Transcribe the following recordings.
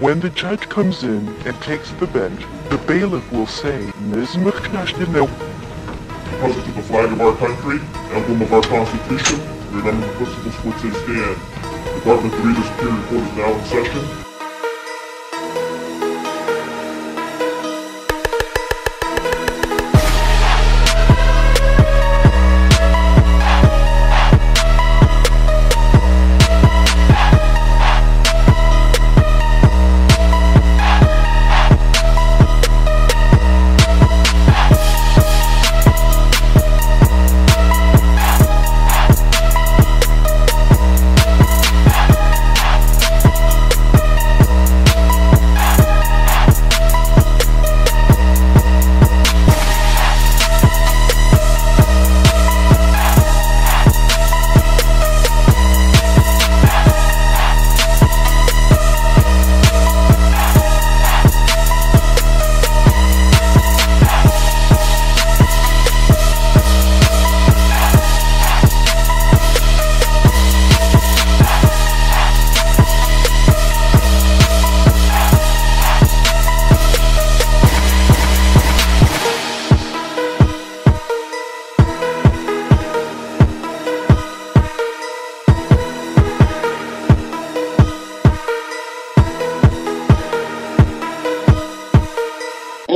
When the judge comes in and takes the bench, the bailiff will say, Nismach Knashtinel. Present to the flag of our country, emblem of our Constitution, remember the principles for which they stand. Department 3, the Superior Court is now in session.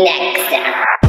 Next.